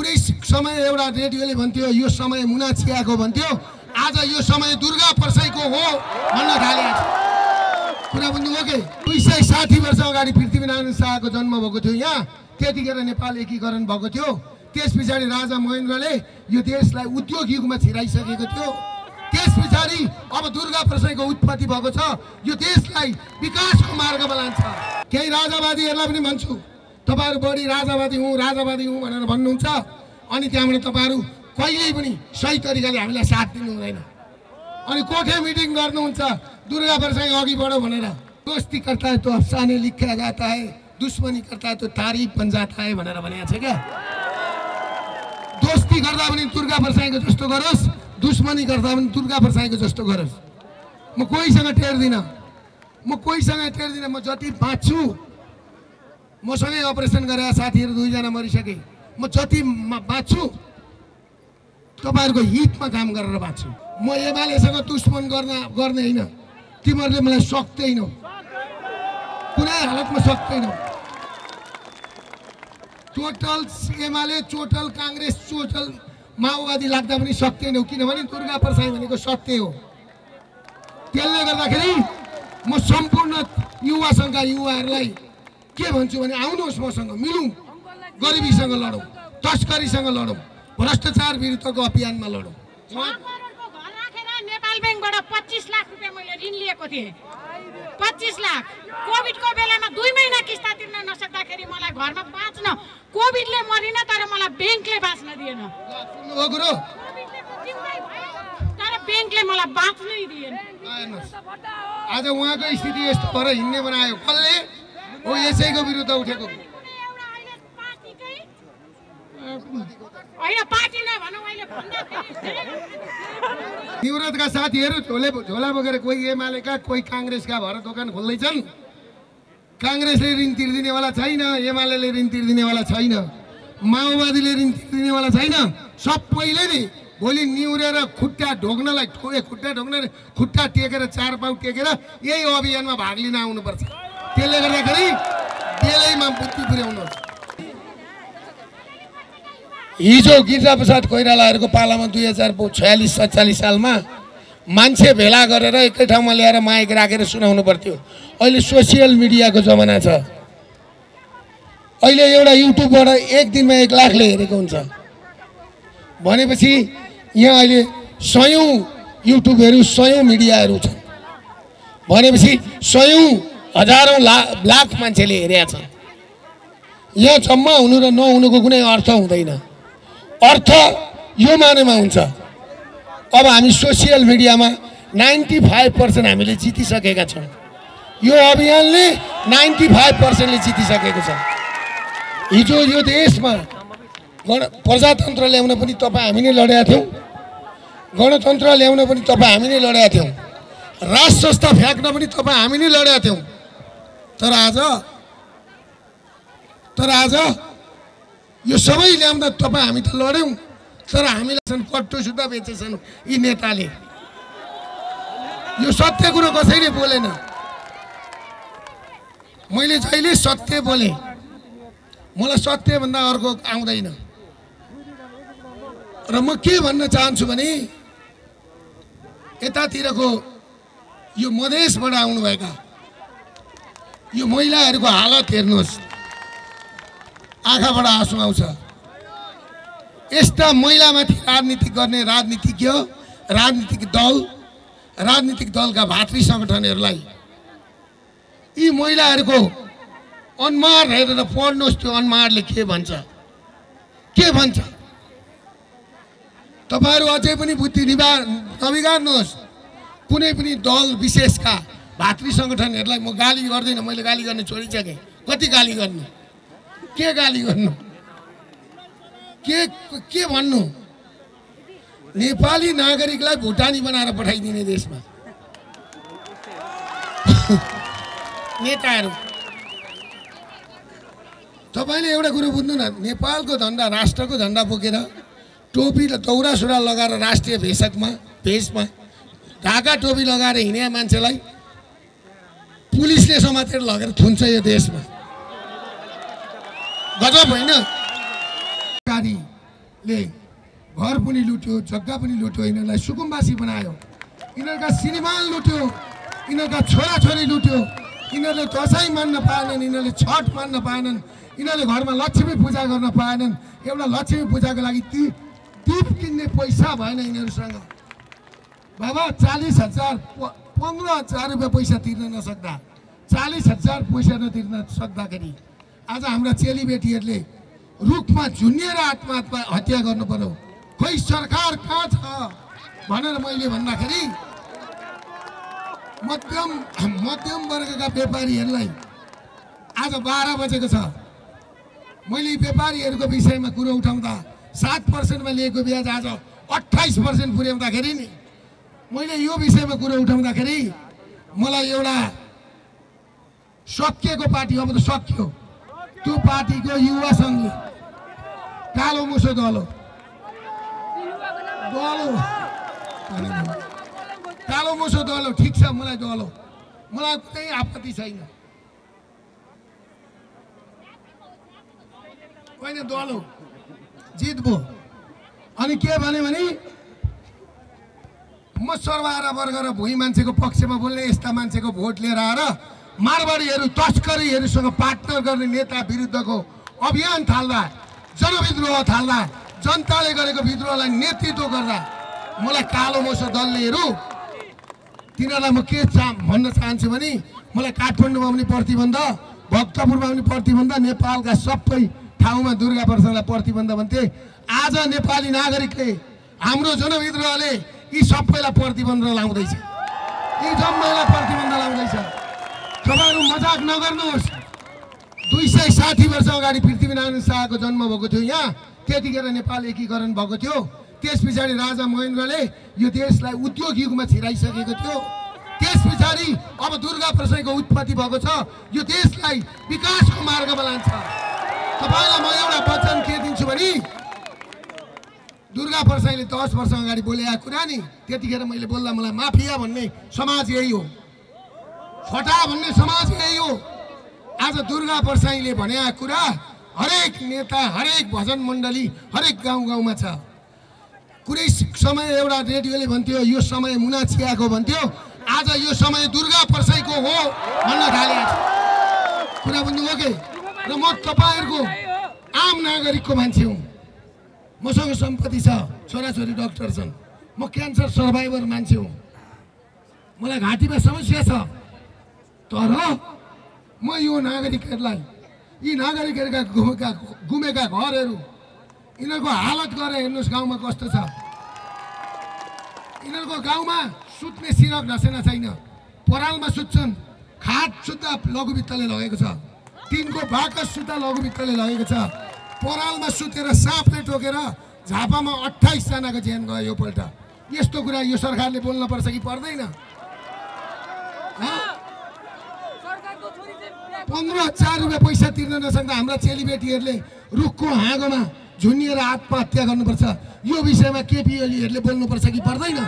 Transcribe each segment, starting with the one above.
कुनै समय एउटा रेडियोले भन्थ्यो यो समय मुना चियाको भन्थ्यो। आज यो समय दुर्गा पर्साईको हो भन्न थालेको छ। कुरा बुझ्नु हो कि? दुई सय साठी वर्ष अगाडि पृथ्वीनारायण शाहको जन्म भएको थियो यहाँ। त्यतिखेर नेपाल एकीकरण भएको थियो। त्यस पछाडि राजा महेन्द्रले यो देशलाई उद्योग युगमा छिराइसकेको थियो। त्यस पछाडि अब दुर्गा प्रसाईको उत्पत्ति भएको छ। यो देशलाई विकासको मार्गमा लान्छ। केही राजावादीहरूलाई पनि भन्छु। तपाईँहरू बढी राजावादी हुँ राजावादी हुँ भनेर भन्नुहुन्छ। अनि त्यहाँबाट तपाईँहरू कहिल्यै पनि सही तरिकाले हामीलाई साथ दिनु हुँदैन। अनि कोठे मिटिङ गर्नुहुन्छ दुर्गा प्रसाई अघि बढो भनेर। दोस्ती करता है तो अफसाने लिखा जाता है दुश्मनी करता है तो तारिफ जाता है भनेर भनेको छ क्या। दोस्ती गर्दा पनि दुर्गा प्रसाईको जस्तो गरोस् दुश्मनी गर्दा पनि दुर्गा प्रसाईको जस्तो गरोस्। म कोहीसँग टेर्दिनँ। म कोहीसँग टेर्दिनँ म जति बाँच्छु मसँगै अपरेसन गरेर साथीहरू दुईजना मरिसके म जति बाँच्छु तपाईँहरूको हितमा काम गरेर बाँच्छु। म एमालेसँग दुश्मन गर्न गर्ने होइन। तिमीहरूले मलाई सक्दैनौ कुनै हालतमा सक्दैनौ total UML total Congress total माओवादी लाग्दा पनि सक्दैनौ किनभने दुर्गा प्रसाई भनेको सत्य हो। त्यसले गर्दाखेरि म सम्पूर्ण युवा सङ्घका युवाहरूलाई के भन्छु भने आउनुहोस् मसँग मिलौँ। गरिबीसँग लडौँ तस्करीसँग लडौँ भ्रष्टाचार विरुद्धको अभियानमा लडौँ। नेपाल ब्याङ्कबाट पच्चिस लाख रुपियाँ मैले ऋण लिएको थिएँ। पच्चिस लाख। कोभिडको बेलामा दुई महिना किस्ता तिर्न नसक्दाखेरि मलाई घरमा बाँच्न कोभिडले मरिन तर मलाई ब्याङ्कले बाँच्न दिएन। तर ब्याङ्कले मलाई बाँच्नै दिएन। आज उहाँको स्थिति यस्तो भएर हिँड्ने बनायो। कसले? हो यसैको विरुद्ध उठेको। निवृत्तका साथीहरू झोले झोला बोकेर कोही एमालेका कोही काङ्ग्रेसका भएर दोकान खोल्दैछन्। काङ्ग्रेसले ऋण तिर्दिनेवाला छैन एमाले ऋण तिर्दिनेवाला छैन माओवादीले ऋण तिर्दिनेवाला छैन। सबैले नि भोलि निहुरेर खुट्टा ढोक्नलाई खुट्टा ढोक्न खुट्टा टेकेर चार पाउ टेकेर यही अभियानमा भाग लिन आउनुपर्छ। त्यसले गर्दाखेरि बेलैमा बुद्धि पुर्याउनुहोस्। हिजो गिरिजाप्रसाद कोइरालाहरूको पालामा दुई हजार छयालिस सत्तालिस सालमा मान्छे भेला गरेर एकै ठाउँमा ल्याएर माइक राखेर सुनाउनु पर्थ्यो। अहिले सोसियल मिडियाको जमाना छ। अहिले एउटा युट्युबबाट एक दिनमा एक लाखले हेरेको हुन्छ। भनेपछि यहाँ अहिले सयौँ युट्युबहरू सयौँ मिडियाहरू छन्। भनेपछि सयौँ हजारौँ ला लाख मान्छेले हेरेका छन्। यहाँ जम्मा हुनु र नहुनुको कुनै अर्थ हुँदैन। अर्थ यो मानेमा हुन्छ। अब हामी सोसियल मिडियामा नाइन्टी फाइभ पर्सेन्ट हामीले जितिसकेका छौँ। यो अभियानले नाइन्टी फाइभ पर्सेन्टले जितिसकेको छ। हिजो यो देशमा गण प्रजातन्त्र ल्याउन पनि तपाईँ हामी नै लडेका थियौँ। गणतन्त्र ल्याउन पनि तपाईँ हामी नै लडेका थियौँ। राज संस्था फ्याँक्न पनि तपाईँ हामी नै लडेका थियौँ। तर आज तर आज यो सबै ल्याउँदा तपाईँ हामी त लड्यौँ तर हामीलाई छन् पट्टो सुत्ता बेचेछन् यी नेताले। यो सत्य कुरो कसैले बोलेन। मैले जहिले सत्य बोलेँ मलाई सत्यभन्दा अर्को आउँदैन। र म के भन्न चाहन्छु भने यतातिरको यो मधेसबाट आउनुभएका यो महिलाहरूको हालत हेर्नुहोस्। आँखाबाट आँसु आउँछ। यस्ता महिलामाथि राजनीति गर्ने राजनीतिज्ञ राजनीतिक दल राजनीतिक दलका भातृ सङ्गठनहरूलाई यी महिलाहरूको अनुहार हेरेर पढ्नुहोस् त्यो अनुहारले के भन्छ। के भन्छ? तपाईँहरू अझै पनि बुद्धि निभा नबिगार्नुहोस्। कुनै पनि दल विशेषका भातृ सङ्गठनहरूलाई म गाली गर्दिनँ मैले गाली गर्ने छोडिसकेँ कति गाली गर्नु? के गाली गर्नु? के के भन्नु? नेपाली नागरिकलाई भुटानी बनाएर पठाइदिने देशमा। नेताहरू। तपाईँले एउटा कुरो बुझ्नु न नेपालको झन्डा राष्ट्रको झन्डा बोकेर टोपी र दौरा सुरुवाल लगाएर राष्ट्रिय भेषकमा भेषमा ढाका टोपी लगाएर हिँडे मान्छेलाई पुलिसले समातेर लगेर थुन्छ यो देशमा। गजब होइन। गाडी ले घर पनि लुट्यो जग्गा पनि लुट्यो यिनीहरूलाई सुकुम्बासी बनायो। यिनीहरूका श्रीमान लुट्यो यिनीहरूका छोराछोरी लुट्यो। यिनीहरूले दसैँ मान्न पाएनन् यिनीहरूले छठ मान्न पाएनन् यिनीहरूले घरमा लक्ष्मी पूजा गर्न पाएनन्। एउटा लक्ष्मी पूजाको लागि ती दिप किन्ने पैसा भएन यिनीहरूसँग। बाबा चालिस हजार पन्ध्र हजार रुपियाँ पैसा तिर्न नसक्दा। चालिस हजार पैसा नतिर्न सक्दाखेरि आज हाम्रा चेलीबेटीहरूले रुखमा झुन्निएर आत्महत्या हत्या गर्नु पर्यो। खोइ सरकार कहाँ छ? भनेर मैले भन्दाखेरि मध्यम मध्यम वर्गका व्यापारीहरूलाई आज बाह्र बजेको छ। मैले व्यापारीहरूको विषयमा कुरो उठाउँदा सात पर्सेन्टमा लिएको ब्याज आज अठाइस पर्सेन्ट पुर्याउँदाखेरि नि मैले यो विषयमा कुरो उठाउँदाखेरि मलाई एउटा सकिएको पार्टी अब त सकियो त्यो पार्टीको युवा सङ्घले। कालो मुसो दलो दलो कालो मुसो दलो ठिक छ मलाई दलो मलाई कुनै आपत्ति छैन। होइन दलो जित भयो अनि के भन्यो भने म सर्वहारा वर्ग र भुइँ मान्छेको पक्षमा बोल्ने यस्ता मान्छेको भोट लिएर आएर मारवाडीहरू तस्करीहरूसँग पार्टनर गर्ने नेता विरुद्धको अभियान थाल्दा जनविद्रोह थाल्दा जनताले गरेको विद्रोहलाई नेतृत्व गर्दा मलाई कालो मोसो दललेहरू तिनीहरूलाई म के चा भन्न चाहन्छु भने मलाई काठमाडौँमा पनि प्रतिबन्ध भक्तपुरमा पनि प्रतिबन्ध नेपालका सबै ठाउँमा दुर्गा प्रसादलाई प्रतिबन्ध भन्थे। आज नेपाली नागरिकले हाम्रो जनविद्रोहले यी सबैलाई प्रतिबन्ध लाउँदैछ। यी जम्मैलाई प्रतिबन्ध लाउँदैछ। तपाईँहरू मजाक नगर्नुहोस्। दुई सय साठी वर्ष अगाडि पृथ्वीनारायण शाहको जन्म भएको थियो यहाँ। त्यतिखेर नेपाल एकीकरण भएको थियो। त्यस पछाडि राजा महेन्द्रले यो देशलाई उद्योग युगमा छिराइसकेको थियो। त्यस पछाडि अब दुर्गा प्रसाईको उत्पत्ति भएको छ। यो देशलाई विकासको मार्गमा लान्छ। तपाईँलाई म एउटा वचन के दिन्छु भने दुर्गा प्रसाईले दस वर्ष अगाडि बोलेका कुरा नि त्यतिखेर मैले बोल्दा मलाई माफिया भन्ने समाज यही हो। फटा भन्ने समाज यही हो। आज दुर्गा प्रसाईले भनेका कुरा हरेक नेता हरेक भजन मण्डली हरेक गाउँ गाउँमा छ। कुनै समय एउटा रेडियोले भन्थ्यो यो समय मुना छियाको भन्थ्यो आज यो समय दुर्गा प्रसाईको हो भन्न थालेको छ कुरा बुझ्नु हो कि? र म तपाईँहरूको आम नागरिकको मान्छे हुँ। मसँग सम्पत्ति छ छोराछोरी डक्टर छन्। म क्यान्सर सर्भाइभर मान्छे हुँ। मलाई घाँटीमा समस्या छ। तर म यो नागरिकहरूलाई यी नागरिकहरूका घुमेका गुमेका घरहरू यिनीहरूको हालत गरेर हेर्नुहोस् गाउँमा कस्तो छ यिनीहरूको गाउँमा सुत्ने सिरक ढसेना छैन परालमा सुत्छन् खाट सुत्दा लघुवित्तले लगेको छ टिनको बाकस सुत्दा लघुवित्तले लगेको छ परालमा सुतेर साँपले टोकेर झापामा अठाइसजनाको ज्यान गयो योपल्ट यस्तो कुरा यो सरकारले बोल्न पर्छ कि पर्दैन? पन्ध्र हजार रुपियाँ पैसा तिर्न नसक्दा हाम्रा चेलीबेटीहरूले रुखको हाँगोमा झुन्निएर आत्महत्या गर्नुपर्छ। यो विषयमा केपी ओलीहरूले बोल्नुपर्छ कि पर्दैन?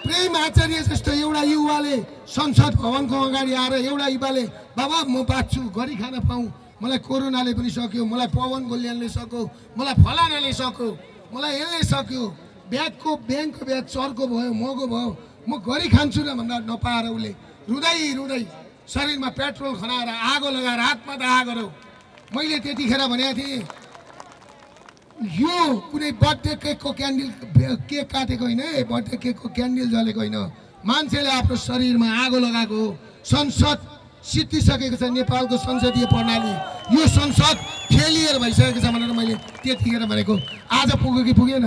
प्रेम आचार्य जस्तो एउटा युवाले संसद भवनको अगाडि आएर एउटा युवाले बाबा म बाँच्छु गरी खान पाऊँ। मलाई कोरोनाले पनि सक्यो मलाई पवन गोल्यानले सक्यो मलाई फलानाले सक्यो मलाई यसले सक्यो। ब्यागको ब्याङ्कको ब्याग चर्को भयो मगो भयो। म गरी खान्छु न भन्दा नपाएर उसले रुँदै रुँदै। शरीरमा पेट्रोल खनाएर आगो लगाएर हातमा दाह गऱ्यो मैले त्यतिखेर भनेको थिएँ यो कुनै बर्थडे केकको क्यान्डल केक काटेको होइन है बर्थडे केकको क्यान्डल जलेको होइन। मान्छेले आफ्नो शरीरमा आगो लगाएको संसद सिद्धिसकेको छ नेपालको संसदीय प्रणाली। यो संसद फेलियर भइसकेको छ भनेर मैले त्यतिखेर भनेको। आज पुग्यो कि पुगेन?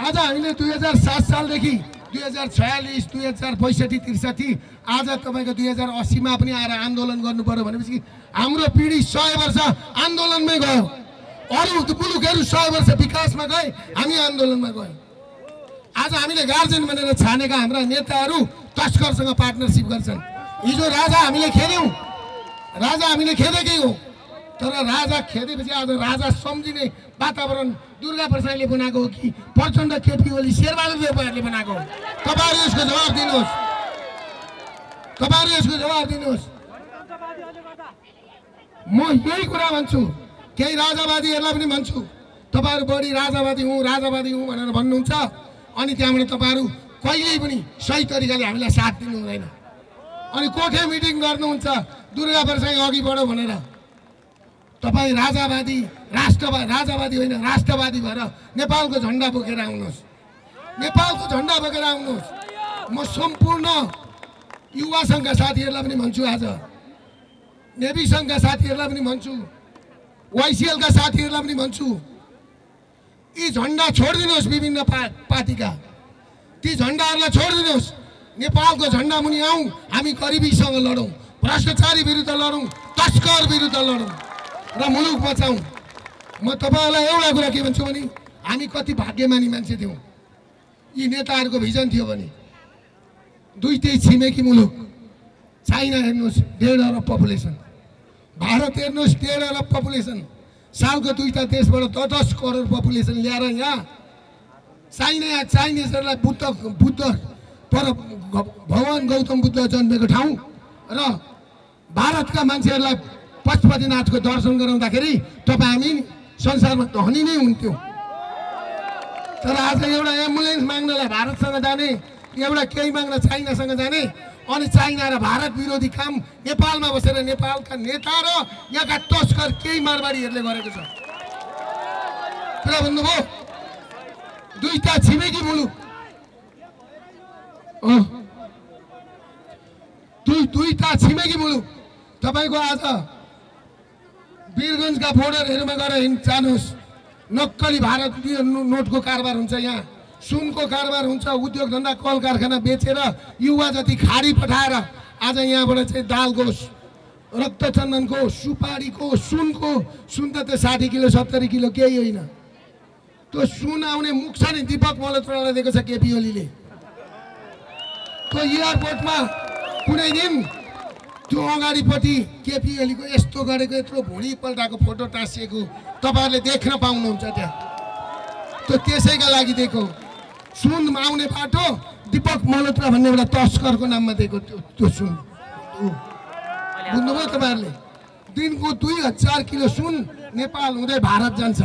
आज हामीले दुई हजार सात सालदेखि दुई हजार छयालिस दुई हजार पैँसठी त्रिसठी आज तपाईँको दुई हजार अस्सीमा पनि आएर आन्दोलन गर्नु पर्यो भनेपछि हाम्रो पिँढी सय वर्ष आन्दोलनमै गयो। अरू मुलुकहरू सय वर्ष विकासमा गए हामी आन्दोलनमा गयौँ। आज हामीले गार्जेन भनेर छानेका हाम्रा नेताहरू तस्करसँग पार्टनरसिप गर्छन्। हिजो राजा हामीले खेद्यौँ राजा हामीले खेदेकै हो। तर राजा खेदेपछि आज राजा सम्झिने वातावरण दुर्गा प्रसादले बनाएको हो कि प्रचण्ड केपी ओली शेरबहादुर देवपाहरूले बनाएको हो? तपाईँहरू यसको जवाब दिनुहोस्। तपाईँहरू यसको जवाब दिनुहोस्। म यही कुरा भन्छु। केही राजावादीहरूलाई पनि भन्छु। तपाईँहरू बढी राजावादी हुँ राजावादी हुँ भनेर भन्नुहुन्छ। अनि त्यहाँबाट तपाईँहरू कहिल्यै पनि सही तरिकाले हामीलाई साथ दिनु हुँदैन अनि कोठे मिटिङ गर्नुहुन्छ? दुर्गा प्रसाई अघि बढो भनेर। तपाईँ राजावादी राष्ट्रवादी राजावादी होइन राष्ट्रवादी भएर नेपालको झन्डा बोकेर आउनुहोस्। नेपालको झन्डा बोकेर आउनुहोस्। म सम्पूर्ण युवा सङ्घका साथीहरूलाई पनि भन्छु आज। नेभी सङ्घका साथीहरूलाई पनि भन्छु। वाइसिएलका साथीहरूलाई पनि भन्छु। यी झन्डा छोडिदिनुहोस् विभिन्न पा पार्टीका। ती झन्डाहरूलाई छोडिदिनुहोस्। नेपालको झन्डा मुनि आउँ। हामी गरिबीसँग लडौँ। भ्रष्टाचारी विरुद्ध लडौँ। तस्कर विरुद्ध लडौँ। र मुलुक बचाउँ म तपाईँहरूलाई एउटा कुरा के भन्छु भने हामी कति भाग्यमानी मान्छे थियौँ। यी नेताहरूको भिजन थियो भने दुईटै छिमेकी मुलुक चाइना हेर्नुहोस् डेढ अरब पपुलेसन। भारत हेर्नुहोस् डेढ अरब पपुलेसन। सालको दुईवटा देशबाट दस दस करोड पपुलेसन ल्याएर यहाँ चाइना चाइनिजहरूलाई बुद्ध बुद्ध पर भगवान् गौतम बुद्ध जन्मेको ठाउँ र भारतका मान्छेहरूलाई पशुपतिनाथको दर्शन गराउँदाखेरि तपाईँ हामी संसारमा धनी नै हुन्थ्यौँ। तर आज एउटा एम्बुलेन्स माग्नलाई भारतसँग जाने एउटा केही माग्न चाइनासँग जाने अनि चाइना र भारत विरोधी काम नेपालमा बसेर नेपालका नेता र यहाँका तस्कर केही मारवाडीहरूले गरेको छ। कुरा भन्नुभयो दुईटा छिमेकी मुलुक। दुईटा छिमेकी मुलुक। तपाईँको आज वीरगन्जका बोर्डरहरूमा गएर हिँड जानुहोस्। नक्कली भारतीय नो- नोटको कारोबार हुन्छ यहाँ। सुनको कारोबार हुन्छ उद्योग धन्दा कल कारखाना बेचेर युवा जति खाडी पठाएर आज यहाँबाट चाहिँ दालको रक्तचन्दनको सुपारीको सुनको सुन त त्यो साठी किलो सत्तरी किलो केही होइन। त्यो सुन आउने मुख छ नि दिपक मल्होत्रालाई दिएको छ केपी ओलीले। त्यो एयरपोर्टमा कुनै दिन त्यो अगाडिपट्टि केपी ओलीको यस्तो गरेको यत्रो भुँडी पल्टाएको फोटो टाँसिएको तपाईँहरूले देख्न पाउनुहुन्छ त्यहाँ। त्यो त्यसैका लागि दिएको। सुन आउने बाटो दिपक मल्होत्रा भन्ने एउटा तस्करको नाममा दिएको त्यो त्यो सुन। बुझ्नुभयो तपाईँहरूले? दिनको दुई हजार किलो सुन नेपाल हुँदै भारत जान्छ।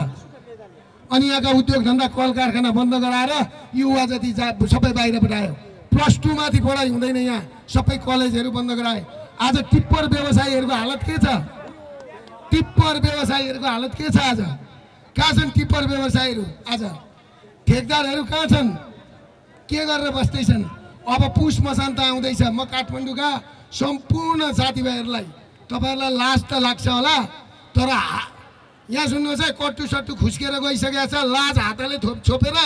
अनि यहाँका उद्योग धन्दा कल कारखाना बन्द गराएर युवा जति जा सबै बाहिर पठायो प्लस टूमाथि पढाइ हुँदैन यहाँ। सबै कलेजहरू बन्द गराए। आज टिप्पर व्यवसायीहरूको हालत के छ? टिप्पर व्यवसायीहरूको हालत के छ आज? कहाँ छन् टिप्पर व्यवसायीहरू आज? ठेकदारहरू कहाँ छन्? के गरेर बस्दैछन्? अब मसान त आउँदैछ। म काठमाडौँका सम्पूर्ण साथीभाइहरूलाई तपाईँहरूलाई लाज त लाग्छ होला तर यहाँ सुन्नुहोस् है कट्टु सट्टु खुस्केर गइसकेको छ। लाज हातले थोप छोपेर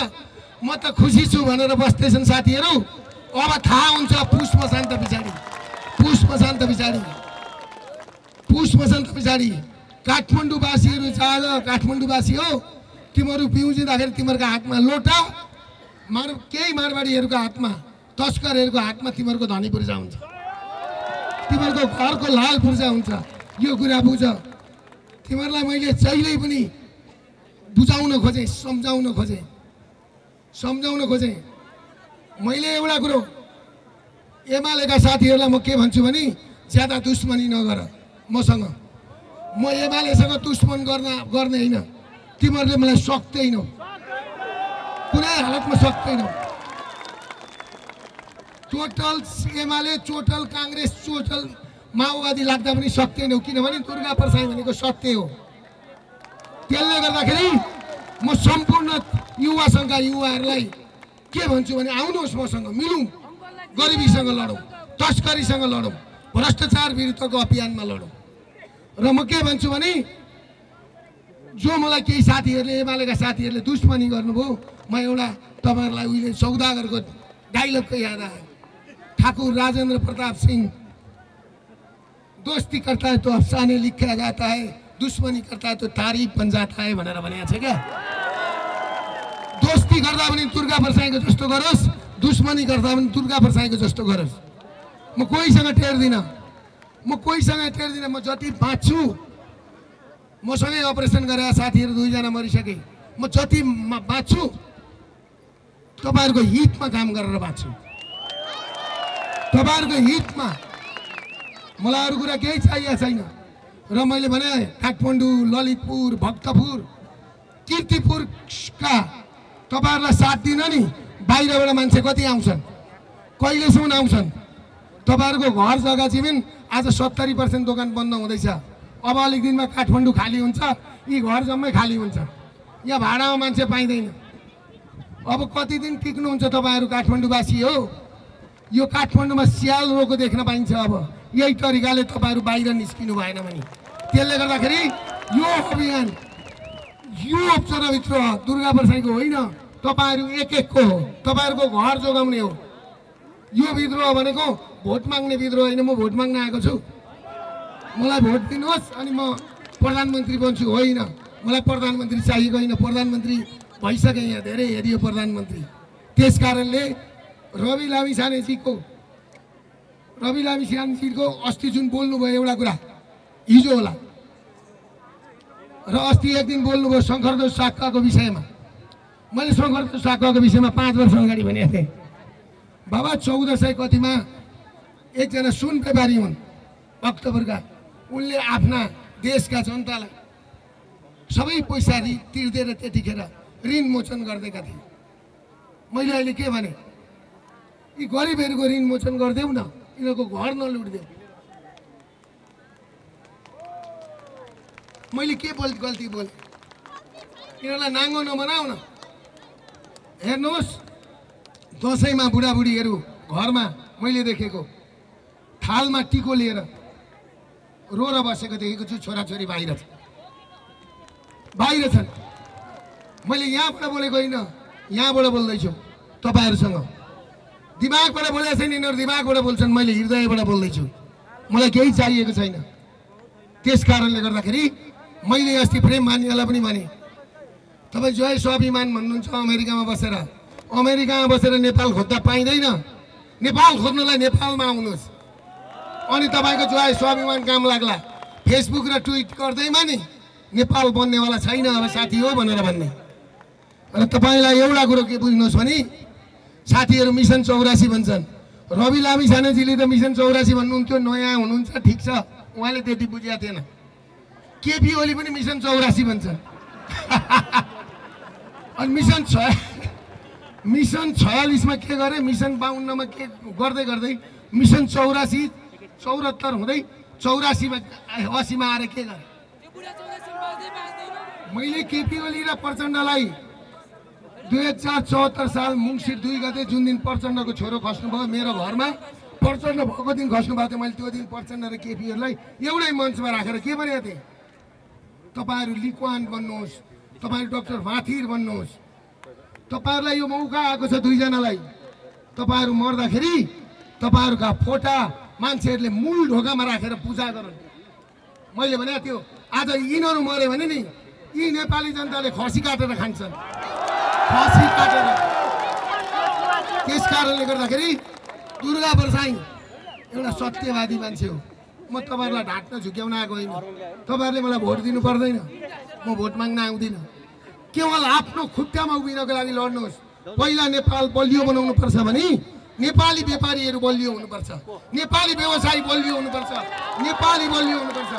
म त खुसी छु भनेर बस्दैछन् साथीहरू। अब थाहा हुन्छ पुस मसान्त पछाडि पुस मसान्त पछाडि पुस मसान्त पछाडि काठमाडौँवासीहरू जाग काठमाडौँवासी हो। तिमीहरू पिउजिँदाखेरि तिमीहरूको हातमा लोटा मार केही मारवाडीहरूको हातमा तस्करहरूको हातमा तिमीहरूको धनी पूर्जा हुन्छ। तिमीहरूको घरको लाल पूर्जा हुन्छ। यो कुरा बुझ। तिमीहरूलाई मैले जहिल्यै पनि बुझाउन खोजेँ सम्झाउन खोजेँ। सम्झाउन खोजेँ। मैले एउटा कुरो एमालेका साथीहरूलाई म के भन्छु भने ज्यादा दुश्मनी नगर मसँग। म एमालेसँग दुश्मन गर्न गर्ने होइन। तिमीहरूले मलाई सक्दैनौ कुनै हालतमा सक्दैनौ total UML total Congress total माओवादी लाग्दा पनि सक्दैनौ किनभने दुर्गा प्रसाई भनेको सत्य हो। त्यसले गर्दाखेरि म सम्पूर्ण युवा सङ्घका युवाहरूलाई के भन्छु भने आउनुहोस् मसँग मिलौँ। गरिबीसँग लडौँ तस्करीसँग लडौँ भ्रष्टाचार विरुद्धको अभियानमा लडौँ। र म के भन्छु भने जो मलाई केही साथीहरूले एमालेका साथीहरूले दुश्मनी गर्नुभयो म एउटा तपाईँहरूलाई उहिले सौदागरको डाइलगको याद आयो। ठाकुर राजेंद्र प्रताप सिंह दोस्ती करता है तो अफसाने लिखा जाता है दुश्मनी करता है तो तारीफ बन जाता है भनेर भनेको छ क्या? दोस्ती गर्दा पनि दुर्गा प्रसाईको जस्तो गरोस् दुश्मनी गर्दा पनि दुर्गा प्रसाईको जस्तो गरोस्। म कोहीसँग टेर्दिनँ। म कोहीसँग टेर्दिनँ। म जति बाँच्छु मसँगै अपरेसन गरेर साथीहरू दुईजना मरिसके। म जति बाँच्छु तपाईँहरूको हितमा काम गरेर बाँच्छु तपाईँहरूको हितमा मलाई अरू कुरा केही चाहिएको छैन। र मैले भने काठमाडौँ ललितपुर भक्तपुर किर्तिपुरका तपाईँहरूलाई साथ दिन नि। बाहिरबाट मान्छे कति आउँछन्? कहिलेसम्म आउँछन्? तपाईँहरूको घर जग्गा जमिन आज सत्तरी पर्सेन्ट दोकान बन्द हुँदैछ। अब अलिक दिनमा काठमाडौँ खाली हुन्छ यी घर जम्मै खाली हुन्छ। यहाँ भाडामा मान्छे पाइँदैन। अब कति दिन टिक्नुहुन्छ तपाईँहरू काठमाडौँवासी हो? यो काठमाडौँमा स्याल रोगो देख्न पाइन्छ अब। यही तरिकाले तपाईँहरू बाहिर निस्किनु भएन भने। त्यसले गर्दाखेरि यो अभियान यो चुनावभित्र दुर्गा प्रसाईको होइन। तपाईँहरू एक एकको हो तपाईँहरूको घर जोगाउने हो। यो विद्रोह भनेको भोट माग्ने विद्रोह होइन म भोट माग्न आएको छु। मलाई भोट दिनुहोस् अनि म प्रधानमन्त्री बन्छु होइन। मलाई प्रधानमन्त्री चाहिएको होइन प्रधानमन्त्री भइसके यहाँ धेरै हेरियो प्रधानमन्त्री। त्यस कारणले रवि लामी सानेजीको रवि लामी सानेजीको अस्ति जुन बोल्नुभयो एउटा कुरा हिजो होला। र अस्ति एक दिन बोल्नुभयो शङ्करदेव साक्काको विषयमा। मैले शङ्करदेव साक्काको विषयमा पाँच वर्ष अगाडि भनेको थिएँ। बाबा चौध सय कतिमा एकजना सुन व्यापारी हुन् भक्तपुरका उनले आफ्ना देशका जनतालाई सबै पैसा रि तिर्दिएर त्यतिखेर ऋण मोचन गरिदिएका थिए। मैले अहिले के भने यी गरिबहरूको ऋण मोचन गरिदेऊ न यिनीहरूको घर नलुटिदेऊ मैले के बोल गल्ती बोलेँ? यिनीहरूलाई नाङ्गो नबनाऊ न। हेर्नुहोस् दसैँमा बुढाबुढीहरू घरमा मैले देखेको थालमा टिको लिएर रोएर बसेको देखेको छु छोराछोरी बाहिर छ बाहिर छन्। मैले यहाँबाट बोलेको होइन यहाँबाट बोल्दैछु तपाईँहरूसँग। दिमागबाट बोलेको छैन यिनीहरू दिमागबाट बोल्छन् मैले हृदयबाट बोल्दैछु। मलाई केही चाहिएको छैन। त्यस कारणले गर्दाखेरि मैले अस्ति प्रेम मानियालाई पनि भने तपाईँ जय स्वाभिमान भन्नुहुन्छ अमेरिकामा बसेर। अमेरिकामा बसेर नेपाल खोज्दा पाइँदैन। नेपाल खोज्नलाई नेपालमा आउनुहोस्। अनि तपाईँको जय स्वाभिमान काम लाग्ला फेसबुक र ट्विट गर्दैमा नि नेपाल बन्नेवाला छैन अब साथी हो भनेर भन्ने। र तपाईँलाई एउटा कुरो के बुझ्नुहोस् भने साथीहरू मिसन चौरासी भन्छन्। रवि लामी सानेजीले त मिसन चौरासी भन्नुहुन्थ्यो नयाँ हुनुहुन्छ ठिक छ। उहाँले त्यति बुझेको थिएन। केपी ओली पनि मिसन चौरासी भन्छन्। अनि मिसन छ। मिसन छयालिसमा के गरे? मिसन बाहन्नमा के गर्दै गर्दै मिसन चौरासी चौरात्तर हुँदै चौरासीमा असीमा आएर के गरे? मैले केपी ओली र प्रचण्डलाई दुई हजार चौहत्तर साल मुङ्सिर दुई गते जुन दिन प्रचण्डको छोरो खस्नुभयो मेरो घरमा प्रचण्ड भएको दिन खस्नु भएको थियो मैले त्यो दिन प्रचण्ड र केपीहरूलाई एउटै मञ्चमा राखेर के भनेको थिएँ? तपाईँहरू लिक्वान बन्नुहोस्। तपाईँहरू डक्टर माथिर बन्नुहोस् तपाईँहरूलाई यो मौका आएको छ दुईजनालाई। तपाईँहरू मर्दाखेरि तपाईँहरूका फोटा मान्छेहरूले मूल ढोकामा राखेर पूजा गरून्। मैले भने त्यो आज यिनीहरू मऱ्यो भने नि यी नेपाली जनताले खसी काटेर खान्छन्। खसी काटेर। त्यस कारणले गर्दाखेरि दुर्गा प्रसाई एउटा सत्यवादी मान्छे हो। म तपाईँहरूलाई ढाक्न झुक्याउन आएको होइन। तपाईँहरूले मलाई भोट दिनु पर्दैन। म भोट माग्न आउँदिनँ केवल आफ्नो खुट्टामा उभिनको लागि लड्नुहोस्। पहिला नेपाल बलियो बनाउनु पर्छ भने नेपाली व्यापारीहरू बलियो हुनुपर्छ। नेपाली व्यवसायी बलियो हुनुपर्छ। नेपाली बलियो हुनुपर्छ।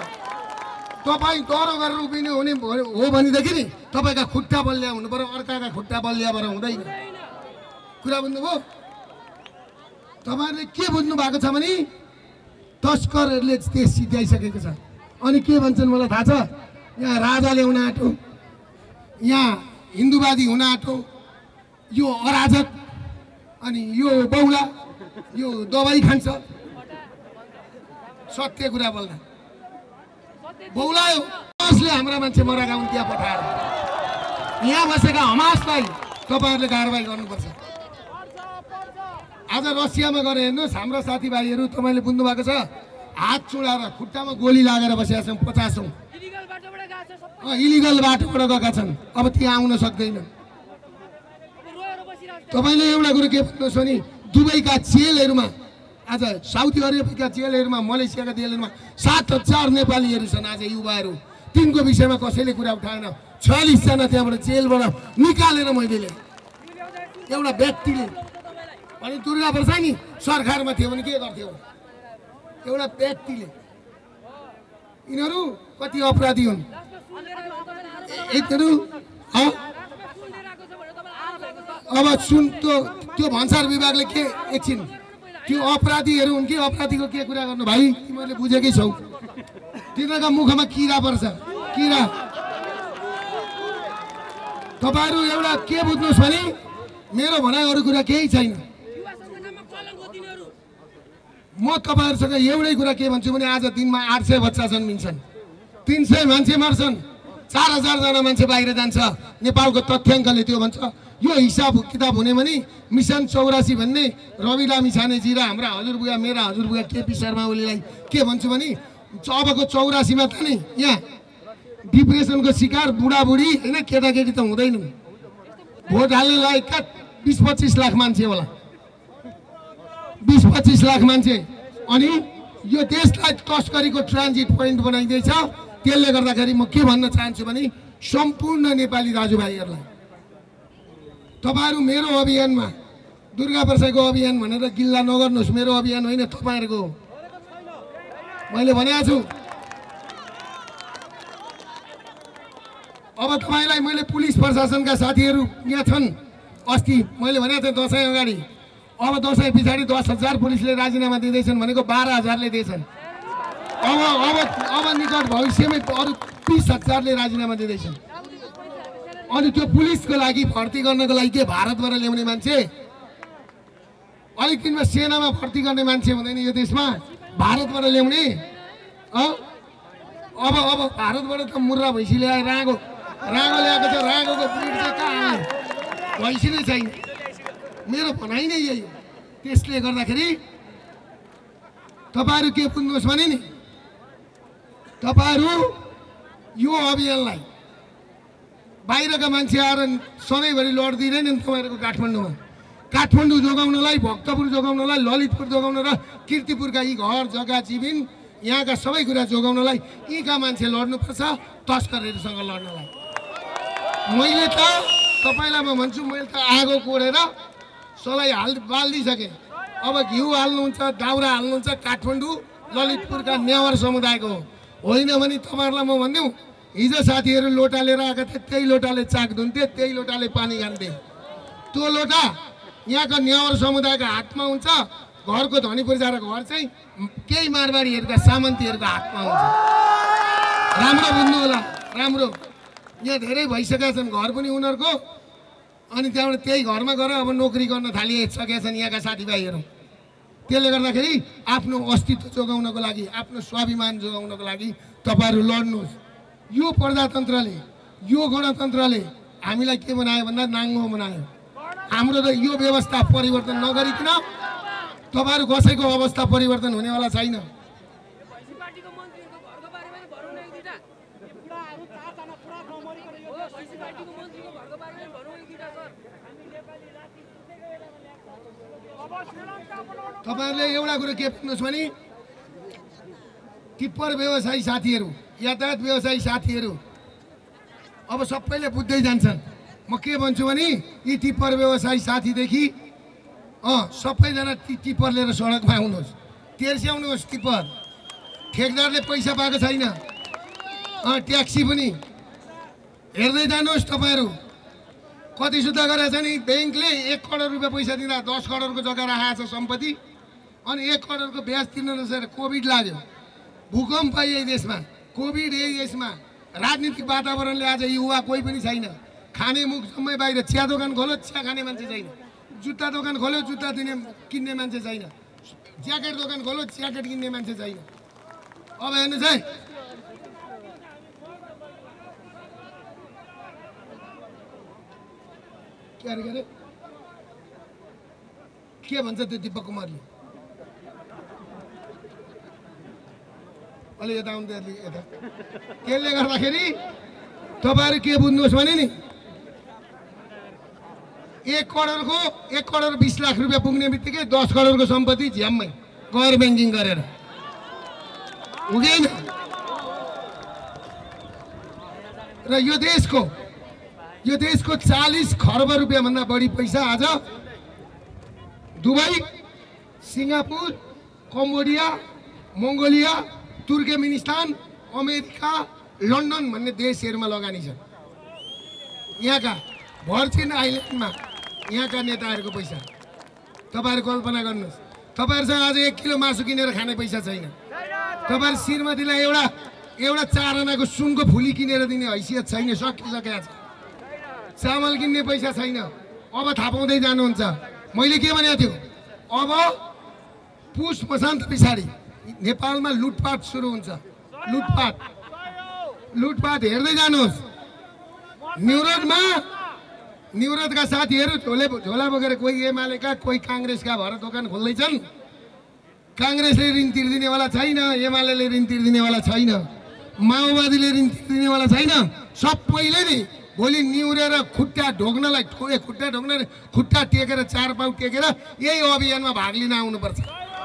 तपाईँ डह्रो गरेर उभिनु हुने हो भनेदेखि नि तपाईँका खुट्टा बलिया हुनु पर्यो। अर्काका खुट्टा बलिया भएर हुँदैन। कुरा बुझ्नुभयो? तपाईँहरूले के बुझ्नु भएको छ भने तस्करहरूले देश सिद्ध्याइसकेको छ। अनि के भन्छन् मलाई थाहा छ? यहाँ राजा ल्याउन आँटो यहाँ हिन्दूवादी हुन आँटो यो अराजक अनि यो बौला यो दबाई खान्छ। सत्य कुरा बोल्दा। बौलायो हमासले हाम्रा मान्छे मराका हुन् त्यहाँ पठाएर। यहाँ बसेका हमासलाई तपाईँहरूले कारवाही गर्नुपर्छ। आज रसियामा गएर हेर्नुहोस् हाम्रा साथीभाइहरू तपाईँले बुझ्नु भएको छ हात चुडाएर खुट्टामा गोली लागेर बसेका छन् पचासौँ। इलिगल बाटोबाट गएका छन्। अब त्यहाँ आउन सक्दैन तपाईँले एउटा कुरो के भन्नुहोस् भने दुबईका जेलहरूमा आज साउदी अरेबियाका जेलहरूमा मलेसियाका जेलहरूमा सात हजार नेपालीहरू छन् आज युवाहरू। तिनको विषयमा कसैले कुरा उठाएन। छयालिसजना त्यहाँबाट जेलबाट निकालेर मैले। एउटा व्यक्तिले अनि दुर्गा प्रसाद नि सरकारमा थियो भने के गर्थ्यो? एउटा व्यक्तिले। यिनीहरू कति अपराधी हुन्? अब सुन त्यो त्यो भन्सार विभागले के एकछिन त्यो अपराधीहरू हुन् कि अपराधीको के कुरा गर्नु भाइ तिमीहरूले बुझेकै छौ तिनीहरूका मुखमा किरा पर्छ किरा तपाईँहरू एउटा के बुझ्नुहोस् भने मेरो भनाइ अरू कुरा केही छैन म तपाईँहरूसँग एउटै कुरा के भन्छु भने आज दिनमा आठ सय बच्चा जन्मिन्छन् तिन सय मान्छे मर्छन्। चार हजारजना मान्छे बाहिर जान्छ। नेपालको तथ्याङ्कले त्यो भन्छ। यो हिसाब किताब हुने भने मिसन चौरासी भन्ने रवि लामी छानेजी र हाम्रा हजुरबुवा मेरा हजुरबुवा केपी शर्मा ओलीलाई के भन्छु भने अबको चौरासीमा त नि यहाँ डिप्रेसनको शिकार बुढाबुढी होइन केटाकेटी त हुँदैनन् भोट हाल्ने लायकका बिस पच्चिस लाख मान्छे होला। बिस पच्चिस लाख मान्छे। अनि यो देशलाई तस्करीको ट्रान्जिट पोइन्ट बनाइँदैछ। त्यसले गर्दाखेरि म के भन्न चाहन्छु भने सम्पूर्ण नेपाली दाजुभाइहरूलाई तपाईँहरू मेरो अभियानमा दुर्गा प्रसाईको अभियान भनेर गिल्ला नगर्नुहोस् मेरो अभियान होइन तपाईँहरूको मैले भनेको छु। अब तपाईँलाई मैले पुलिस प्रशासनका साथीहरू यहाँ छन् अस्ति मैले भनेको थिएँ दसैँ अगाडि। अब दसैँ पछाडि दस हजार पुलिसले राजीनामा दिँदैछन् भनेको बाह्र हजारले दिएछन्। अब अब अब निकट भविष्यमै अरू बिस हजारले राजीनामा दिँदैछन् अनि त्यो पुलिसको लागि भर्ती गर्नको लागि के भारतबाट ल्याउने मान्छे? अलिक दिनमा सेनामा भर्ती गर्ने मान्छे हुँदैन यो देशमा। भारतबाट ल्याउने? अब अब भारतबाट त मुर्रा भैँसी ल्याए रागो रागो ल्याएको छ रागोको चाहिँ भैँसी नै छैन। मेरो भनाइ नै यही त्यसले गर्दाखेरि तपाईँहरू के बुझ्नुहोस् भने नि तपाईँहरू यो अभियानलाई बाहिरका मान्छे आएर सधैँभरि लडिदिँदैनन् तपाईँहरूको काठमाडौँमा। काठमाडौँ जोगाउनलाई भक्तपुर जोगाउनलाई ललितपुर जोगाउन र किर्तिपुरका यी घर जग्गा जीविन यहाँका सबै कुरा जोगाउनलाई यीका मान्छे लड्नुपर्छ तस्करहरूसँग लड्नलाई। मैले त तपाईँलाई म भन्छु मैले त आगो कोरेर सलाई हाल बालिदिइसकेँ अब घिउ हाल्नुहुन्छ दाउरा हाल्नुहुन्छ काठमाडौँ ललितपुरका नेवार समुदायको हो। होइन भने तपाईँहरूलाई म भनिदिउँ हिजो साथीहरू लोटा लिएर आएका थिए त्यही लोटाले चाक धुन्थे त्यही लोटाले पानी खान्थे त्यो लोटा यहाँको नेवार समुदायको हातमा हुन्छ घरको धनी पूर्जा र घर चाहिँ केही मारवाडीहरूका सामन्तीहरूको हातमा हुन्छ। राम्रो बुझ्नु होला राम्रो। यहाँ धेरै भइसकेका छन् घर पनि उनीहरूको। अनि त्यहाँबाट त्यही घरमा गएर अब नोकरी गर्न थालिसकेका छन् यहाँका साथीभाइहरू। त्यसले गर्दाखेरि आफ्नो अस्तित्व जोगाउनको लागि आफ्नो स्वाभिमान जोगाउनको लागि तपाईँहरू लड्नुहोस्। यो प्रजातन्त्रले यो गणतन्त्रले हामीलाई के बनायो भन्दा नाङ्गो बनायो। हाम्रो त यो व्यवस्था परिवर्तन नगरिकन तपाईँहरू कसैको अवस्था परिवर्तन हुनेवाला छैन पार्टीको मन्त्रीहरूको घरको बारेमा नि भनौँ न एक दुईवटा पार्टीको मन्त्रीको घरको बारेमा नि भनौँ एक दुईवटा सर तपाईँहरूले एउटा कुरो के बुझ्नुहोस् भने टिप्पर व्यवसायी साथीहरू यातायात व्यवसायी साथीहरू अब सबैले बुझ्दै जान्छन्। म के भन्छु भने यी टिप्पर व्यवसायी साथीदेखि अँ सबैजना ती टिप्पर लिएर सडकमा आउनुहोस्। तेर्स्याउनुहोस् टिप्पर। ठेकदारले पैसा पाएको छैन। अँ ट्याक्सी पनि। हेर्दै जानुहोस् तपाईँहरू। कति सुत्ता गरेको छ नि? ब्याङ्कले एक करोड रुपियाँ पैसा दिँदा दस करोडको जग्गा राखेको छ सम्पत्ति। अनि एक करोडको ब्याज तिर्न नसकेर कोभिड लाग्यो। भूकम्प यही देशमा। कोभिड यही देशमा। राजनीतिक वातावरणले आज युवा कोही पनि छैन। खाने मुख जम्मै बाहिर। चिया दोकान खोल्यो चिया खाने मान्छे छैन। जुत्ता दोकान खोल्यो जुत्ता दिने किन्ने मान्छे छैन। ज्याकेट दोकान खोल्यो ज्याकेट किन्ने मान्छे छैन। अब हेर्नुहोस् है। के के भन्छ त्यो दिपक कुमारले? अलि यता आउनु यता। त्यसले गर्दाखेरि? तपाईँहरू के बुझ्नुहोस् भने नि। एक करोडको एक करोड बिस लाख रुपियाँ पुग्ने बित्तिकै दस करोडको सम्पत्ति झ्याम्मै गैर ब्याङ्किङ गरेर। हुँदैन। र यो देशको यो देशको चालिस खर्ब रुपियाँभन्दा बढी पैसा आज Dubai Singapore Cambodia Mongolia Turkmenistan America London भन्ने देशहरूमा लगानी छन् यहाँका भर्जिन आइल्यान्डमा यहाँका नेताहरूको पैसा। तपाईँहरू कल्पना गर्नुहोस् तपाईँहरूसँग आज एक किलो मासु किनेर खाने पैसा छैन। तपाईँहरू श्रीमतीलाई एउटा एउटा चार आनाको सुनको फुली किनेर दिने हैसियत छैन सकिसकेको छ। चामल किन्ने पैसा छैन। अब थाहा पाउँदै जानुहुन्छ। मैले के भनेको थियो? अब पुस मसान्त पछाडि नेपालमा लुटपाट सुरु हुन्छ। लुटपाट। लुटपाट हेर्दै जानुहोस्। न्युरोडमा न्युरोडका साथीहरू झोले झोला बोकेर कोही एमालेका कोही काङ्ग्रेसका भएर दोकान खोल्दैछन्। काङ्ग्रेसले ऋण तिर्दिनेवाला छैन एमाले ऋण तिर्दिनेवाला छैन। माओवादीले ऋण तिर्दिनेवाला छैन। सबैले नि भोलि निहुरेर खुट्टा ए, खुट्टा ढोक्न रे, खुट्टा टेकेर चार पाउ टेकेर यही अभियानमा भाग लिन आउनुपर्छ।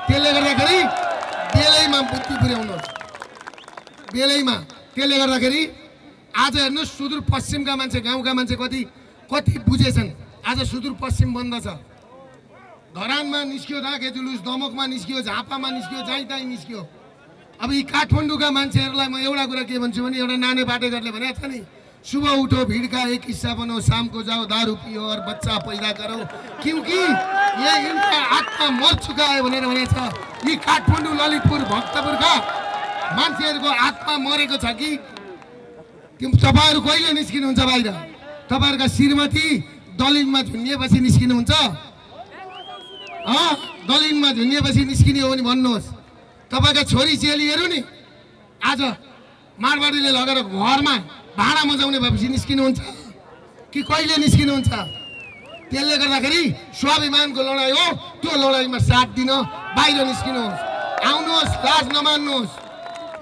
त्यसले गर्दाखेरि बेलैमा बुद्धि पुर्याउनुहोस्। बेलैमा त्यसले गर्दाखेरि आज हेर्नुहोस् सुदूरपश्चिमका मान्छे गाउँका मान्छे कति कति बुझेछन्। आज सुदूरपश्चिम बन्द छ। धरानमा निस्क्यो राखे जुलुस दमकमा निस्क्यो झापामा निस्क्यो जहीँ तहीँ निस्क्यो। अब यी काठमाडौँका मान्छेहरूलाई म एउटा कुरा के भन्छु भने एउटा नानी पाटेकरले भनेको छ नि सुबह उठो भिडका एक हिस्सा बनाओ शामको जाओ दारू पियो और बच्चा पैदा करो। क्योंकि ये इनका आत्मा मर चुका है भनेर भनेको छ यी काठमाडौँ ललितपुर भक्तपुरका मान्छेहरूको आत्मा मरेको छ कि? तपाईँहरू कहिले निस्किनुहुन्छ बाहिर? तपाईँहरूका श्रीमती दलिनमा झुन्डिएपछि निस्किनुहुन्छ? दलिनमा झुन्डिएपछि निस्किने हो भने भन्नुहोस्। तपाईँका छोरी चेलीहरू नि आज मारवाडीले लगेर घरमा भाँडा मजाउने भएपछि निस्किनुहुन्छ? कि कहिले निस्किनुहुन्छ? त्यसले गर्दाखेरि स्वाभिमानको लडाइँ हो। त्यो लडाइँमा साथ दिन बाहिर निस्किनुहोस्। आउनुहोस् लाज नमान्नुहोस्।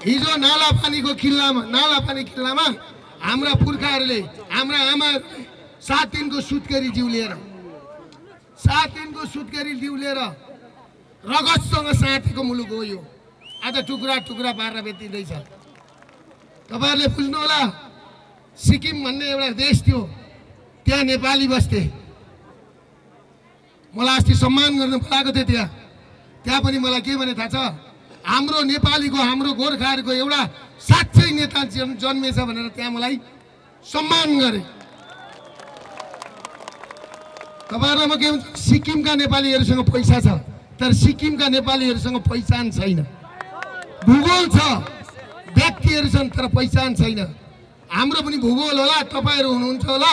हिजो नाला पानीको किल्लामा नाला पानी किल्लामा हाम्रा पुर्खाहरूले हाम्रा आमाहरूले सात दिनको सुत्केरी जिउ लिएर सात दिनको सुत्केरी जिउ लिएर रगतसँग साँटेको मुलुक हो यो। आज टुक्रा टुक्रा पारेर बेचिँदैछ तपाईँहरूले बुझ्नुहोला सिक्किम भन्ने एउटा देश थियो त्यहाँ नेपाली बस्थे। मलाई अस्ति सम्मान गर्नु बोलाएको थियो त्यहाँ। त्यहाँ पनि मलाई के भने थाहा छ हाम्रो नेपालीको हाम्रो गोर्खाहरूको एउटा साँच्चै नेता जन् जन्मेछ भनेर त्यहाँ मलाई सम्मान गरे। तपाईँहरूलाई म के भन्छ सिक्किमका नेपालीहरूसँग पैसा छ तर सिक्किमका नेपालीहरूसँग पहिचान छैन। भूगोल छ व्यक्तिहरू छन् तर पहिचान छैन। हाम्रो पनि भूगोल होला तपाईँहरू हुनुहुन्छ होला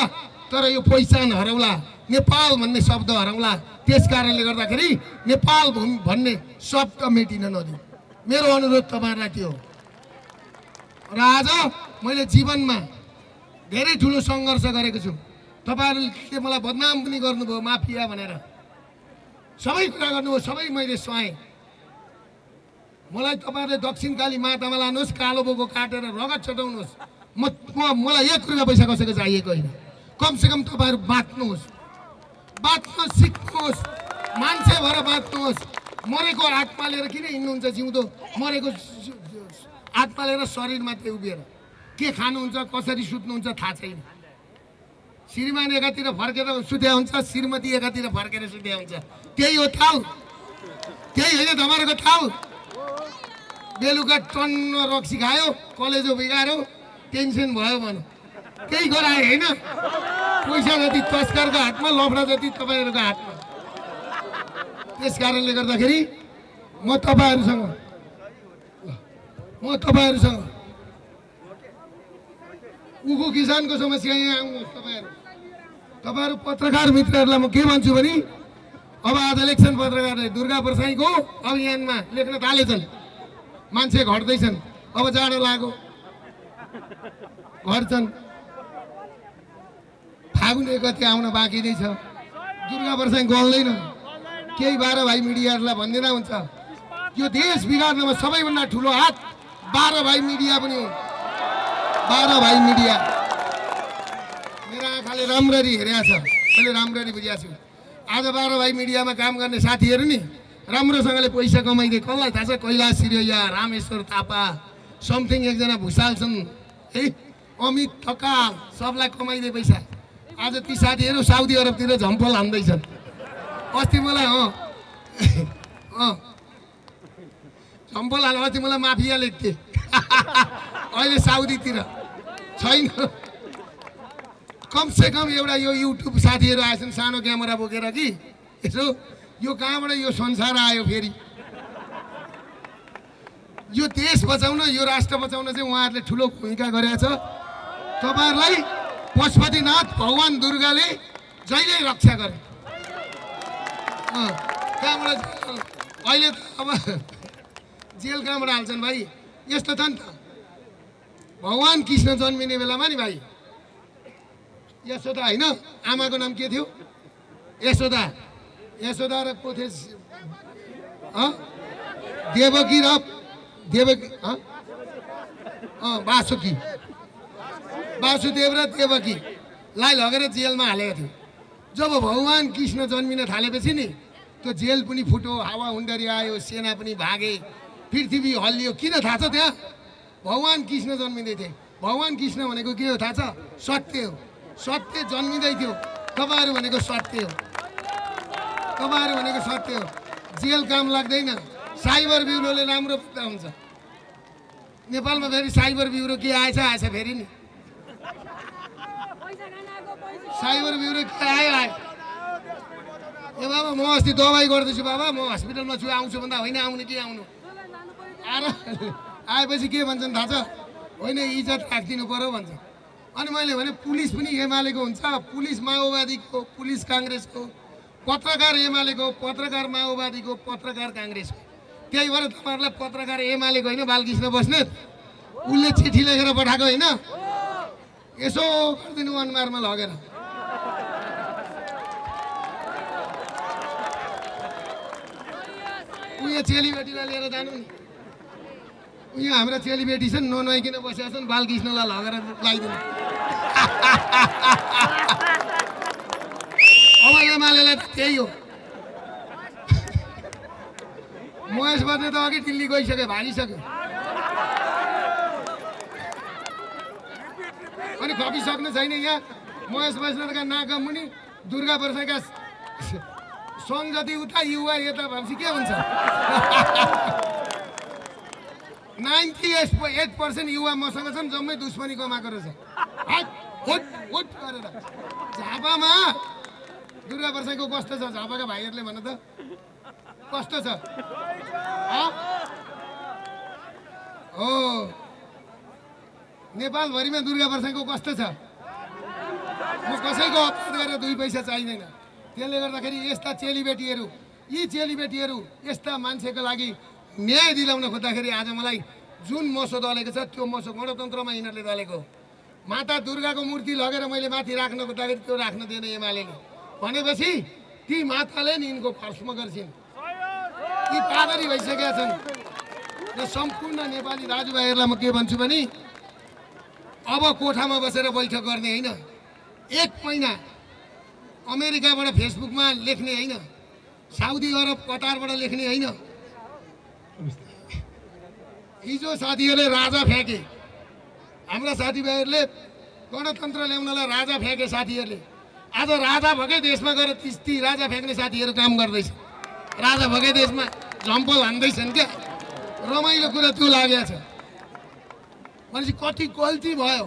तर यो पहिचान हराउला नेपाल भन्ने शब्द हराउला त्यस कारणले गर्दाखेरि नेपाल भूमि भन्ने शब्द मेटिन नदिउँ। मेरो अनुरोध तपाईँहरूलाई त्यो र आज मैले जीवनमा धेरै ठुलो सङ्घर्ष गरेको छु। तपाईँहरूले मलाई बदनाम पनि गर्नुभयो माफिया भनेर। सबै कुरा गर्नुभयो सबै मैले सुहाएँ मलाई तपाईँहरूले दक्षिणकाली मातामा लानुहोस् कालो बोको काटेर रगत चटाउनुहोस् म मलाई एक रुपियाँ पैसा कसैको चाहिएको होइन। कमसेकम तपाईँहरू बाँच्नुहोस्। बाँच्न सिक्नुहोस्। मान्छे भएर बाँच्नुहोस्। मरेको आत्मा लिएर किन हिँड्नुहुन्छ जिउँदो? मरेको आत्मा लिएर शरीरमा त्यो उभिएर। के खानुहुन्छ कसरी सुत्नुहुन्छ थाहा छैन। श्रीमान एकातिर फर्केर सुत्या हुन्छ श्रीमती एकातिर फर्केर सुत्या हुन्छ। त्यही हो थाउ। त्यही होइन तपाईँहरूको थाउ। बेलुका टन्न रक्सी खायो कलेजो बिगाऱ्यो। टेन्सन भयो भन। त्यही गरायो होइन। पैसा जति तस्करको हातमा लफडा जति तपाईँहरूको हातमा। त्यस कारणले गर्दाखेरि म तपाईँहरूसँग म तपाईँहरूसँग उखु किसानको समस्या यहाँ आउनुहोस् तपाईँहरू। तपाईँहरू पत्रकार मित्रहरूलाई म के भन्छु भने अब आज इलेक्सन पत्रकारले दुर्गा प्रसाईको अभियानमा लेख्न थालेछन्। मान्छे घट्दैछन्। अब जाडो लाग्यो। घट्छन् फागुन गति आउन बाँकी नै छ। दुर्गा प्रसाई गल्दैन। केही बाह्र भाइ मिडियाहरूलाई भनिदिँदा हुन्छ। यो देश बिगार्नमा सबैभन्दा ठुलो हात बाह्र भाइ मिडिया पनि बाह्र भाइ मिडिया। मेरो आँखाले राम्ररी हेरेको छ मैले राम्ररी बुझेको छु आज बाह्र भाइ मिडियामा काम गर्ने साथीहरू नि राम्रोसँगले पैसा कमाइदिए। कसलाई थाहा छ? कैलाश सिरैया रामेश्वर थापा समथिङ एकजना भुषाल छन्। है? अमित थकाल सबलाई कमाइदिए पैसा। आज ती साथीहरू साउदी अरबतिर झम्पल हान्दैछन्। अस्ति मलाई अँ अँ झम्पल हाल अस्ति मलाई माफिया लेख्थे। अहिले साउदीतिर छैन। कमसे कम एउटा यो युट्युब साथीहरू आएछन् सानो क्यामेरा बोकेर कि यसो यो कहाँबाट यो संसार आयो फेरि? यो देश बचाउन यो राष्ट्र बचाउन चाहिँ उहाँहरूले ठुलो भूमिका गरेका छ। तपाईँहरूलाई पशुपतिनाथ भगवान् दुर्गाले जहिले रक्षा गरे। कहाँबाट अहिले त अब जेल कहाँबाट हाल्छन् भाइ। यस्तो छ नि त। भगवान् कृष्ण जन्मिने बेलामा नि भाइ। यशोदा होइन आमाको नाम के थियो? यशोदा। यशोदा र अँ? देवकी र देवकी अँ? वासुदेव र देवकीलाई लगेर जेलमा हालेको थियो जब भगवान् कृष्ण जन्मिन थालेपछि नि त्यो जेल पनि फुट्यो हावा हुन्डरी आयो सेना पनि भागे पृथ्वी हल्लियो। किन थाहा छ त्यहाँ? भगवान् कृष्ण जन्मिँदै थिए। भगवान् कृष्ण भनेको के हो थाहा छ? सत्य हो। सत्य जन्मिँदै थियो। तपाईँहरू भनेको सत्य हो। तपाईँहरू भनेको सत्य हो। जेल काम लाग्दैन। साइबर ब्युरोले राम्रो पत्ता हुन्छ। नेपालमा फेरि साइबर ब्युरो के आएछ आएछ फेरि नि पैसा खान आएको पैसा साइबर ब्युरो के आयो आयो। ए बाबा म अस्ति दबाई गर्दैछु बाबा म हस्पिटलमा छु आउँछु भन्दा होइन आउनु कि आउनु? आएर आएपछि के भन्छन् थाहा छ? होइन इज्जत राखिदिनु पऱ्यो भन्छ। अनि मैले भने पुलिस पनि एमालेको हुन्छ। पुलिस माओवादीको पुलिस काङ्ग्रेसको पत्रकार एमालेको पत्रकार माओवादीको पत्रकार काङ्ग्रेसको त्यही भएर तपाईँहरूलाई पत्रकार एमालेको होइन बालकृष्ण बस्नेत। उसले चिठी लेखेर पठाएको होइन। यसो गरिदिनु अनुहारमा लगेर। उयो चेलीबेटीलाई लिएर जानु नि। उयो हाम्रा चेलीबेटी छन् ननुहाइकन बसेका छन् बालकृष्णलाई लगेर लगाइदिनु। अब एमालेलाई त्यही हो। महेश बस्ने त अघि दिल्ली गइसक्यो भागिसक्यो। अनि खपिसक्नु छैन यहाँ। महेश बस्नेतका नाका मुनि दुर्गा वर्षका सङ्घ जति उता युवा यता भनेपछि के हुन्छ? नाइन्टी एट पर्सेन्ट युवा मसँग छन् जम्मै दुश्मनी कमाएको रहेछ। गरेर। झापामा दुर्गा वर्षाको कस्तो छ। झापाका भाइहरूले भन त कस्तो छ। हँ? नेपालभरिमा दुर्गा वर्षाको कस्तो छ। म कसैको अपराध गरेर दुई पैसा चाहिँदैन। त्यसले गर्दाखेरि यस्ता चेलीबेटीहरू यी चेलीबेटीहरू यस्ता मान्छेको लागि न्याय दिलाउन खोज्दाखेरि आज मलाई जुन मोसो दलेको छ त्यो मोसो गणतन्त्रमा यिनीहरूले दलेको। माता दुर्गाको मूर्ति लगेर मैले माथि राख्न खोज्दाखेरि त्यो राख्न दिएन एमाले। भनेपछि ती माताले नि यिनको फर्स्टमा गर्छिन्। ती पादरी भइसकेका छन्। र सम्पूर्ण नेपाली दाजुभाइहरूलाई म के भन्छु भने अब कोठामा बसेर बैठक गर्ने होइन। एक महिना अमेरिकाबाट फेसबुकमा लेख्ने होइन। साउदी अरब कतारबाट लेख्ने होइन। हिजो साथीहरूले राजा फ्याँके। हाम्रा साथीभाइहरूले गणतन्त्र ल्याउनलाई राजा फ्याँके साथीहरूले। आज राजा भएकै देशमा गएर ती राजा फ्याँक्ने साथीहरू काम गर्दैछ राजा भएकै देशमा झम्पल हान्दैछन् क्या। रमाइलो कुरा त्यो लागेको छ। भनेपछि कति गल्ती भयो?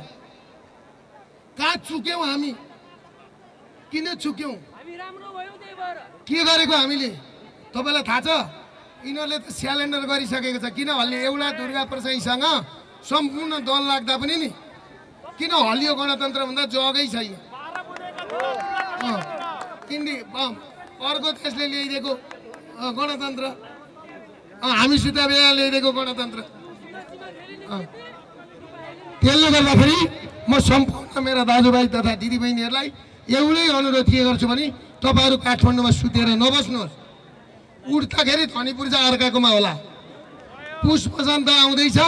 कहाँ चुक्यौँ हामी? किन चुक्यौँ? के गरेको हामीले? तपाईँलाई थाहा छ? यिनीहरूले त स्यालेन्डर गरिसकेको छ। किन हल्लियो एउटा दुर्गा प्रसाईसँग सम्पूर्ण दल लाग्दा पनि नि। किन हल्लियो गणतन्त्र भन्दा जगै छैन। अँ, अर्को देशले ल्याइदिएको गणतन्त्र। हामीसित बेला ल्याइदिएको गणतन्त्र। त्यसले गर्दाखेरि म सम्पूर्ण मेरा दाजुभाइ तथा दिदीबहिनीहरूलाई एउटै अनुरोध के गर्छु भने तपाईँहरू काठमाडौँमा सुतेर नबस्नुहोस्। उठ्दाखेरि धनी पूर्जा अर्काकोमा होला। पुष बसन्त आउँदैछ?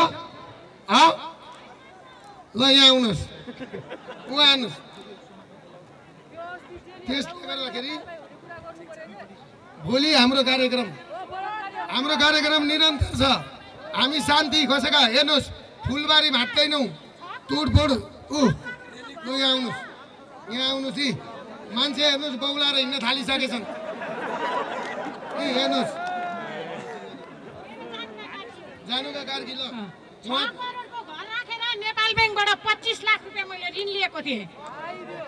ल यहाँ आउनुहोस्। उहाँ आउनुहोस्। त्यसले गर्दाखेरि भोलि हाम्रो कार्यक्रम। हाम्रो कार्यक्रम निरन्तर छ। हामी शान्ति खोसेका हेर्नुहोस्। फुलबारी भाट्दैनौँ तोडफोड ऊ लु यहाँ आउनुहोस्। यहाँ आउनुहोस् यी। मान्छे हेर्नुहोस् बौलाएर हिँड्न थालिसकेछन्। यी हेर्नुहोस्। जानुका कार्की ल छ उहाँ करोडको घर राखेर नेपाल ब्याङ्कबाट पच्चिस लाख रुपियाँ मैले ऋण लिएको थिएँ।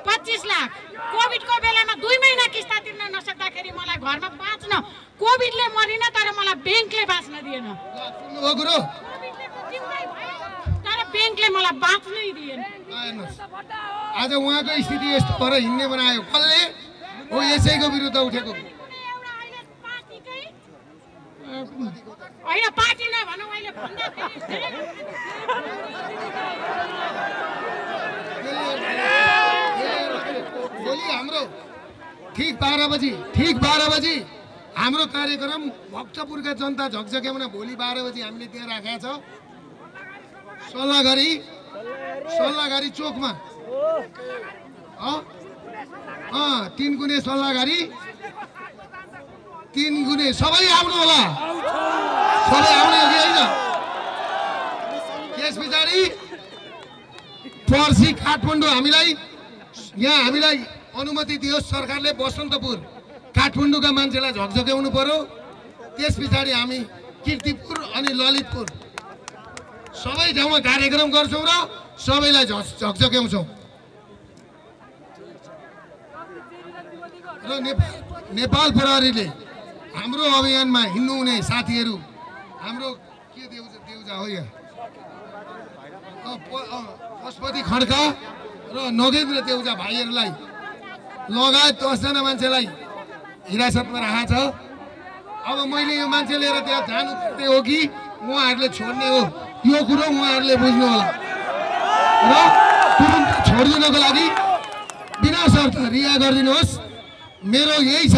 पच्चिस लाख। कोभिडको बेलामा दुई महिना किस्ता तिर्न नसक्दाखेरि मलाई घरमा बाँच्न। कोभिडले मरिन तर मलाई ब्याङ्कले बाँच्न दिएन। ब्याङ्कले मलाई बाँच्नै दिएन आज उहाँको स्थिति यस्तो भएर हिँड्ने बनायो। कसले? हो यसैको विरुद्ध उठेको। होइन पार्टी नभनौँ अहिले भोलि हाम्रो। ठिक बाह्र बजी ठिक बाह्र बजी। हाम्रो कार्यक्रम भक्तपुरका जनता झकझक्याउन भोलि बाह्र बजी हामीले त्यहाँ राखेका छ। सल्लाहगरी सल्लाहगरी चोकमा। अँ? तिन गुने सल्लाहगरी तिन गुने सबै आउनु होला। सबै आउने हो कि होइन। त्यस पछाडि पर्सि काठमाडौँ हामीलाई यहाँ हामीलाई अनुमति दियोस् सरकारले बसन्तपुर काठमाडौँका मान्छेलाई झकझक्याउनु पर्यो। त्यस पछाडि हामी किर्तिपुर अनि ललितपुर। सबै ठाउँमा कार्यक्रम गर्छौँ र सबैलाई झकझक्याउँछौँ। र नेपाल प्रहरीले हाम्रो अभियानमा हिँड्नु हुने साथीहरू हाम्रो के देउजा देउजा हो यहाँ पशुपति खड्का र नगेन्द्र देउजा भाइहरूलाई लगायत दसजना मान्छेलाई हिरासतमा राखेको छ। अब मैले यो मान्छे लिएर त्यहाँ जानु पर्ने हो कि उहाँहरूले छोड्ने हो? यो कुरो उहाँहरूले बुझ्नु होला। र तुरुन्त छोडिदिनको लागि बिना शर्त रिहा गरिदिनुहोस्। मेरो यही छ।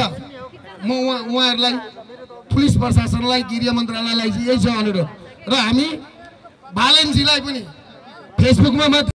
म उहाँ उहाँहरूलाई पुलिस प्रशासनलाई गृह मन्त्रालयलाई यही छ अनुरोध। र हामी बालनजीलाई पनि फेसबुकमा मात्र